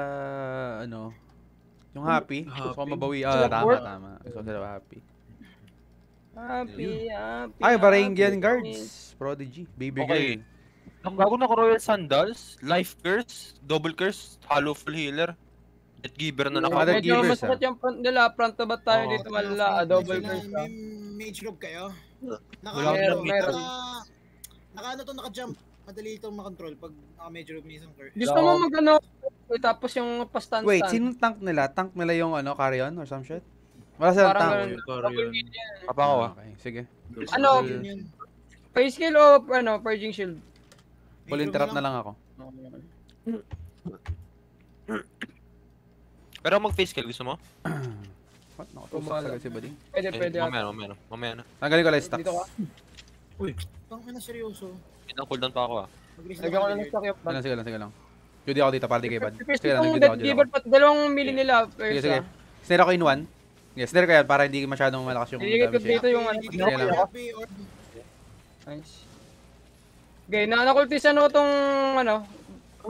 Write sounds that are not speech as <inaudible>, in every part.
ah, ano, yung happy. Gusto ko Happy. mabawi. Ah, Sila tama, fourth? tama. Gusto ko sila happy. Happy, happy. Ay, Varangian. Guards. Prodigy. Baby Okay. girl. Ang gago na Royal Sandals, Life Curse, Double Curse, Hollow Full Healer, Death Giver na naka. Death Medyo Givers, masakit yung front nila. Front to back tayo Oo. dito wala. ah, Double curse. May mage robe kayo? Naka, Wala ano, meron, naka, meron. naka ano to, naka-jump. Madali itong makontrol pag naka mage robe may isang curse. Gusto mo mag ano, eh, tapos yung pa-stand Wait, stand. sino tank nila? Tank nila yung ano, Carrion or some shit? Wala silang Parang tank. Parang yan. Papa ko ah. Okay, sige. Ano? Face skill o ano, purging shield? Full interrupt na lang ako. Pero mag-face kill, gusto mo? What? Nakatusok agad si Bading. Pwede, Eh, pwede. mamaya, na, mamaya na. Mamaya na. Tanggalin ko lang yung stacks. Dito ka. Tang ina seryoso. Wait, ang cooldown pa ako ah. Lagyan ko na ng stock yung Sige lang, sige lang, sige lang. Judy ako dito para di kay Bad. First, Sige lang, Judy ako, Judy Giver, ako. pat dalawang mili nila. Sige, sige. Snare ako in one. Yes, snare ko yan para hindi masyadong malakas yung Sige, damage dito niya. yung ano. Hindi lang. Nice. Okay, na-nakultisan ko tong ano,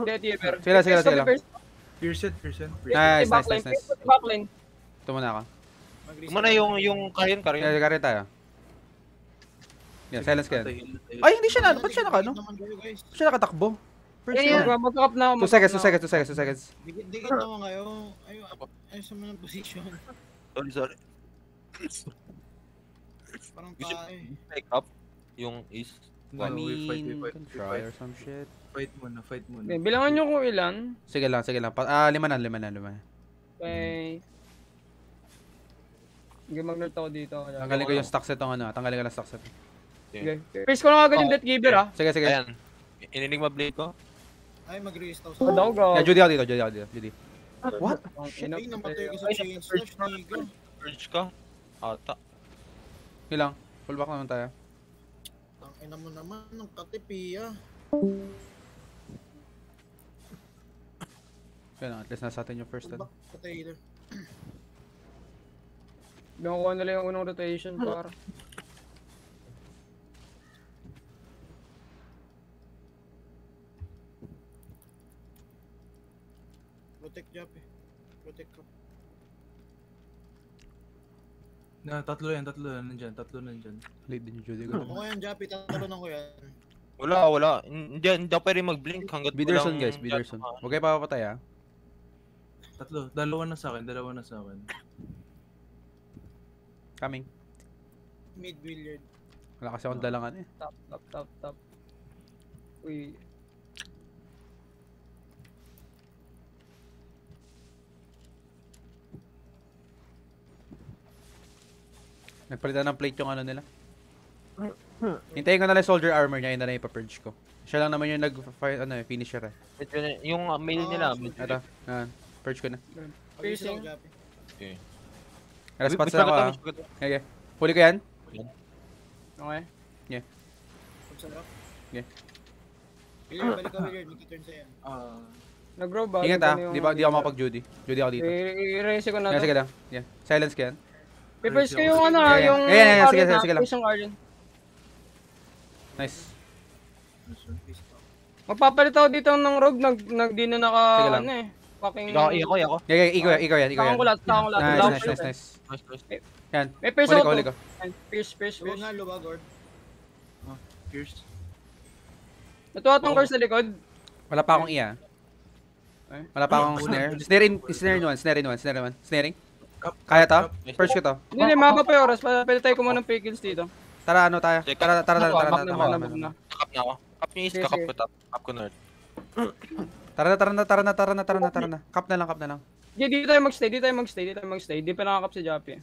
Death Giver. Sige lang, sige lang, sige lang. Pierced. first, Nice, nice, backline, nice, nice. backline. Ito muna ako. mag-release Muna yung, yung Karyon. Kaya kaya tayo. Yeah, silence ka yan. Ay, hindi siya na. Ba't siya naka ano? Ba't siya nakatakbo? First Yeah, yeah, magkakap na ako. 2 seconds, 2 seconds, 2 seconds, 2 seconds. Dikit, dikit naman kayo. Ayun, ayun sa mga position. Sorry, sorry. Parang Gusto- tayo. Pick up yung. No, I we fight, we mean, try or some shit. Fight muna, fight muna. Okay, bilangan nyo kung ilan. Sige lang, sige lang. Ah, lima na, lima na, lima na. Okay. Sige, mag-nerd ako dito. Tanggalin ko yung stocks itong ano, tanggalin ko lang stocks ito. Okay. First ko lang agad yung Oh. Death Giver ah. Sige, sige. Ayan. Enigma blade ko. Ay, daw Ano daw, sa... go. Yeah, Judy ako dito, Judy ako dito, Judy. What? Shit, ay, namatay ka sa Ay, chain slash. Purge ka. Ata. Yun lang. Full back naman tayo. Ang ina mo naman, ng katipi ah. Kaya lang, at least nasa atin yung first ano. Back ka tayo. Nakuha nila yung unang rotation par. <laughs> Jap eh. Protect ka. Na, tatlo yan, tatlo yan, nandyan, tatlo nandyan. Late din yung Judy ko. Ako yan, Jap, tatalunan ko yan. Wala, wala. Hindi, hindi ako pwede mag-blink hanggat Biderson walang- guys, Biderson. Huwag kayo papapatay ah. Tatlo, dalawa na sa akin, dalawa na sa akin. Coming. Mid billiard. Wala kasi akong dalangan eh. Top, top, top, top. Uy. Nagpalitan ng plate yung ano nila. Hintayin ko na lang yung soldier armor niya, yun na lang ipapurge ko. Siya lang naman yung nag-fight, ano eh, finisher eh. Ito na- Yung uh, mail nila. Ah, mail Ito, yan. Purge ko na. Piercing. Piercing. Response na ako ah. Okay, huli ko yan. Okay. Pagsarap. Okay. Billiard, balik ka billiard. Magka-turn sa'yo. Ah, Nag-grow ba? Ingat ah, di ba di ako makapag-Judy. Judy ako dito. I-raise ko na Yan, to. sige lang. Yan. Silence ka yan. Papers ko yung ano, Yeah, yung Yeah, yeah, yeah, sige, sige, ah. sige lang. Yung Guardian. Nice. Magpapalit ako dito ng rogue, nag, nag di na naka, ano eh. Fucking... Ikaw, ikaw, ikaw. Yeah, yeah, ikaw ikaw yan, ikaw yan. Takang kulat, takang kulat. Nice, nice, nice, eh. nice. Yan. May pierce ako ko, huli ko. Pierce, pierce, Luwag pierce. nga, luwag, Gord. pierce. Ito atong Oh. curse sa likod. Wala pa akong iya. Ay. Wala pa akong snare. Snare in, snare in one, snare in one, snare in one. Snaring. Cup, Kaya to? cup. Purge ko to. Hindi, hindi, mapa pa yung oras. Pa- Pwede tayo kumuha ng pickles dito. Tara, ano tayo? Tara, tara, tara, tara, na, na, na. Kakap na ako. Kap niya is kakap ko tap. Kap ko nerd. tara, tara, na, tara, na, tara, na, tara, na, tara, na. Kap na lang, kap na lang. Hindi, dito tayo magstay, dito tayo magstay, dito tayo magstay. Di pa nakakap si Jappy. eh.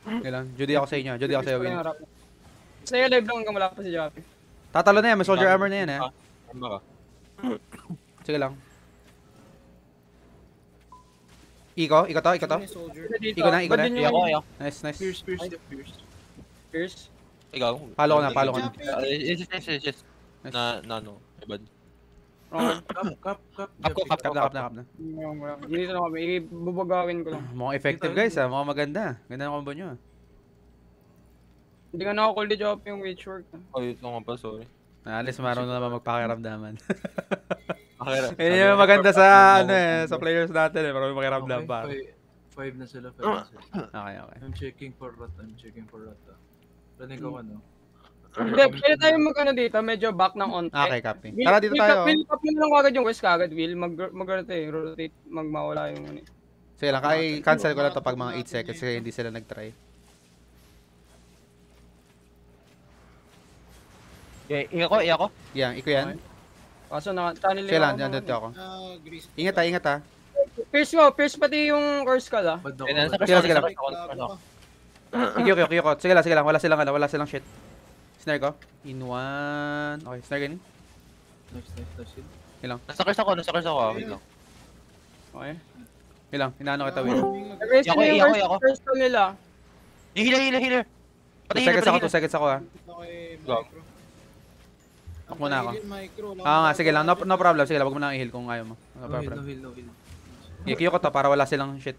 Okay lang. Judy ako sa inyo. Judy ako sa iyo, Win. Stay alive lang hanggang wala pa si Jappy. Tatalo na yan. May soldier armor na yan, eh. Ah, Tama ka. Sige lang. Iko, iko to, iko to. Ano Ikaw na, ba't na. yun Iya yung ko, iya. Nice, nice. Pierce, pierce, pierce. Pierce? Ikaw. Palo ko na, palo ko na. Ah, Yes, yes, yes, yes. Na, na, ano. Ibad. Okay. <coughs> Cup, cup, cup. Kap ko, kap Kap ko, na, kap kap na, kap na. Na kami, ibubagawin ko lang. Mukhang effective guys, ah. Mukhang maganda. Ganda ng combo nyo, ah. Hindi ka nakakull di Jappy yung witch work. ah. Oh, ito nga pa, sorry. Alis marunong naman magpakiramdaman. <laughs> Okay, Yun yung maganda sa ano eh, sa players natin eh, marunong makiramdam Okay, pa. five, five na sila, five na sila. Okay, okay. I'm checking for rat, I'm checking for rat. ah. Running ko ano. Hindi, pwede tayo mag ano dito, medyo back ng onte. Okay, copy. Will, Tara dito will, tayo. Will, tap mo lang agad yung west kagad, Will. Mag, mag, rotate, rotate, magmawala yung ano. eh. Sige lang, kaya cancel ko na to pag mga 8 seconds kasi hindi sila nag-try. Yeah, iya ko, iya ko. Yan, iko yan. Kaso na, channel Sige lang, nandito ako. Ah, Grease. Ingat ha, ingat ha. Pierce mo, Pierce pati yung curse ka la. Ako. Sige lang, ako. sige lang. Ikyo, ikyo, ikyo. Sige lang, sige lang. Wala silang ano, wala silang shit. Snare ko. In one. Okay, snare ganun. Nice, nice, nice. hit. Nasa curse ako, nasa curse ako. ah, Wait lang. Okay. Ilang, inaano kita, Will. Erase na yung curse, ka nila. Healer, healer, healer. 2 Patay healer, seconds ako, patay 2 seconds ako ha. Okay, micro. Ako muna ako. Ah nga, sige lang. No, no problem. Sige lang, wag mo na i-heal kung ayaw mo. No No heal, problem. no heal, no heal. Ikyo ko to para wala silang shit.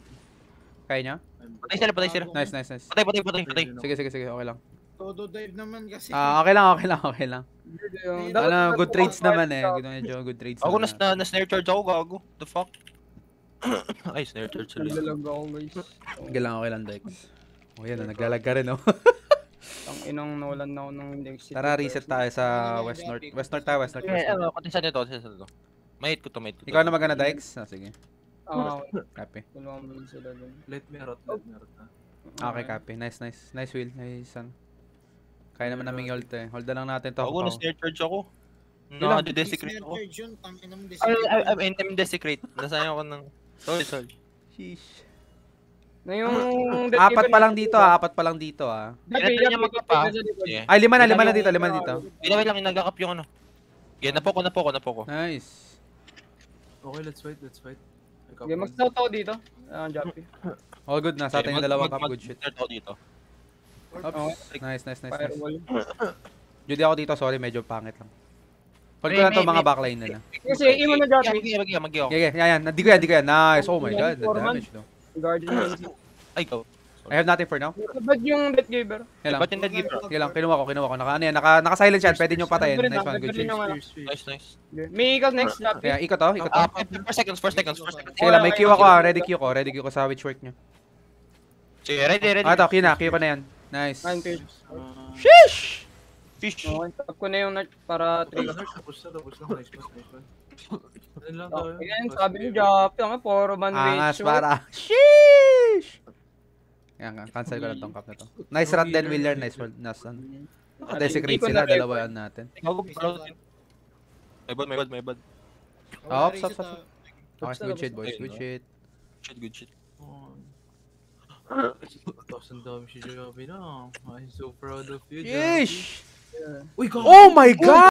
Kaya niya? Patay sila, patay sila. Nice, nice, nice. Patay, patay, patay, patay. Sige, sige, sige. Okay lang. Todo dive naman kasi. Ah, okay lang, okay lang, okay lang. Ano, good trades naman eh. Good, medyo good trades Ako na, na snare charge ako, gago. The fuck? <coughs> Ay, snare charge sila. Naglalag ako guys. Okay lang, okay lang, Dex. Oh, yan, naglalag ka rin, oh. <laughs> Ang inong nawalan na ako ng index. Tara, reset tayo sa West North. West North tayo, West North. Eh, West North. ano, kontinsan nito, kontinsan nito. Mate ko to, mate ko to. Ikaw na magana, Dex? Ah, sige. Ah, Copy. dalawang minutes sila dun. Let me rot, let me rot. ah. Okay, copy. Nice, nice. Nice wheel. Nice, ano. Kaya naman namin ult eh. Hold na lang natin to. Ako, na Pao. snare charge ako. Ilan? Na-desecrate ako. Charge yun, tangin naman Ay, desecrate. I'm desecrate. Nasayang ako ng... Sorry, sorry. Sheesh. Na yung... <laughs> Apat pa lang dito ah. Apat pa lang dito ah. Dati, niya. Sige. Ay, lima na, lima na dito, lima na dito. Wait, wait lang, yung nagkakap yung ano. Yeah, napo ko, napo ko, napo ko. Nice. Okay, let's fight, let's fight. Okay, po. mag-scout ako dito. Ah. <laughs> All good na. Sa atin yung dalawang cup. Good shit. Ako dito. Oops. Nice, nice, nice, nice. Firewall. <laughs> Judy ako dito. Sorry, medyo pangit lang. Hold ko lang to mga backline nila. Kasi, imo na Yeah, mag-iya ako. Okay, okay. Yan, yan. Hindi ko yan, hindi ko yan. Nice. Oh my god. The damage though. Guardian. <clears throat> Ay, go. I have nothing for now. Ba't yung death giver? Yan lang. Ba't yung dead giver? Yan lang. Kinuha ko, kinuha ko. Naka, ano yan. Naka, naka-silent yan. Pwede nyo patayin. Nice one. Good ano. Nice, nice. May ikaw next. Kaya, ikot to. Ikot to. Ah, 4 seconds, 4 seconds, 4 seconds. Sige lang. May Q ako ah. Ready Q ko. Ready Q ko sa witch work nyo. Sige, ready, ready. Ah, ito. Q na. Q ko na yan. Nice. Ah, Sheesh! Fish. Okay, tap ko na yung nut para trigger. Tapos na, tapos na. Nice one, nice one. Ano lang tayo? Okay, yan, sabi ni Joppy, ang puro man Angas para. <laughs> Sheesh! Yan, cancel ko lang tong cup na to. Nice run din, Wheeler. Nice. Nice one. Desecrate sila. Dalawa yan natin. May bad, may bad, may bad. Oh, reset, stop, ah. Okay, good shit, boys. Good shit. Shit, good shit. Tapos ang dami si Joby na. I'm so proud of you, Joby. Sheesh! Uy, go! Oh my god!